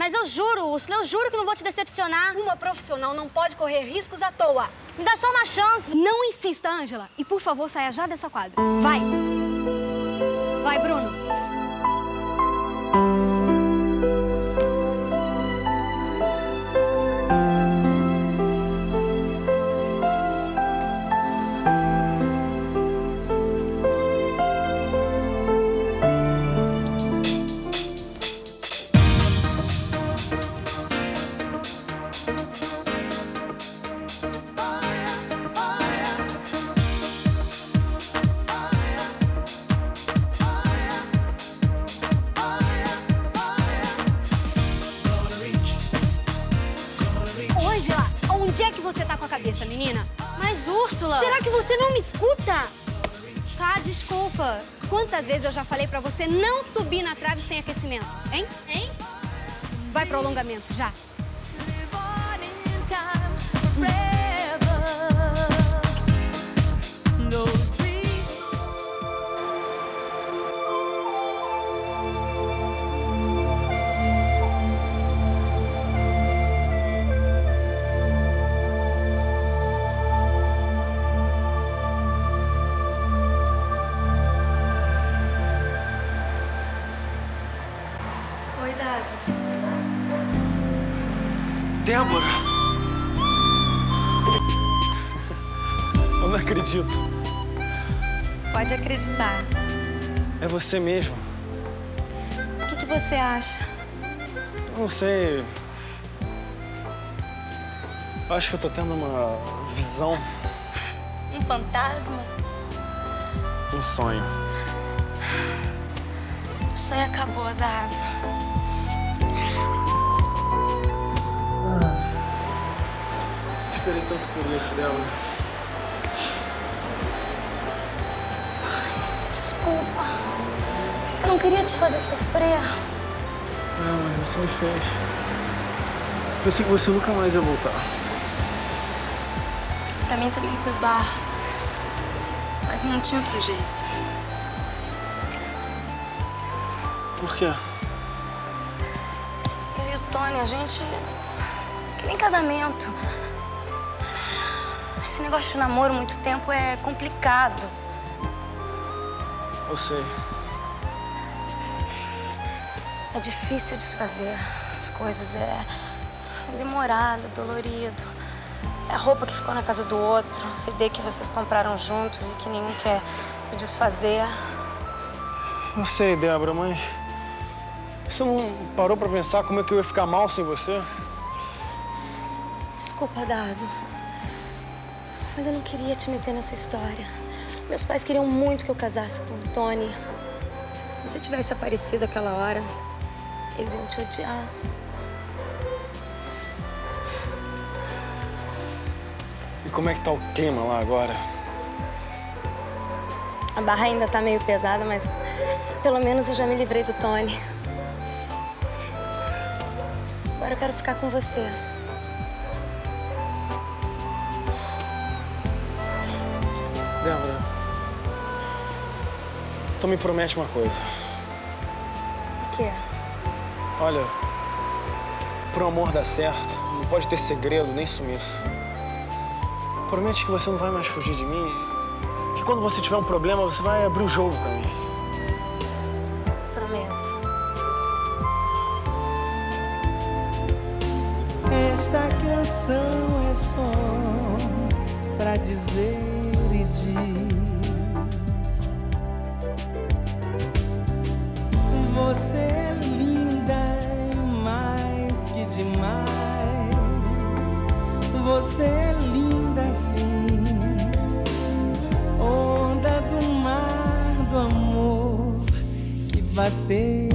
Mas eu juro, Úrsula, eu juro que não vou te decepcionar. Uma profissional não pode correr riscos à toa. Me dá só uma chance. Não insista, Ângela. E, por favor, saia já dessa quadra. Vai. Vai, Bruno. Cabeça, menina? Mas, Úrsula... Será que você não me escuta? Tá, desculpa. Quantas vezes eu já falei pra você não subir na trave sem aquecimento, hein? Hein? Vai pro alongamento, já. Débora! Eu não acredito. Pode acreditar. É você mesmo. O que, que você acha? Eu não sei. Eu acho que eu tô tendo uma visão, Um fantasma? um sonho. O sonho acabou, Dado. Esperei tanto por isso, Débora. Desculpa. Eu não queria te fazer sofrer. Não, mas você me fez. Pensei que você nunca mais ia voltar. Pra mim também foi barra. Mas não tinha outro jeito. Por quê? Eu e o Tony, a gente. Que nem casamento. Esse negócio de namoro muito tempo é complicado. Eu sei. É difícil desfazer as coisas, é demorado, dolorido. É a roupa que ficou na casa do outro, CD que vocês compraram juntos e que nenhum quer se desfazer. Eu sei, Débora, mas. Você não parou pra pensar como é que eu ia ficar mal sem você? Desculpa, Dado. Mas eu não queria te meter nessa história. Meus pais queriam muito que eu casasse com o Tony. Se você tivesse aparecido aquela hora, eles iam te odiar. E como é que tá o clima lá agora? A barra ainda tá meio pesada, mas pelo menos eu já me livrei do Tony. Agora eu quero ficar com você. Então me promete uma coisa. O quê? Olha, pro amor dar certo, não pode ter segredo nem sumiço. Promete que você não vai mais fugir de mim. Que quando você tiver um problema, você vai abrir o jogo pra mim. Prometo. Esta canção é só pra dizer e diz. Você é linda e mais que demais. Você é linda sim. Onda do mar do amor que bateu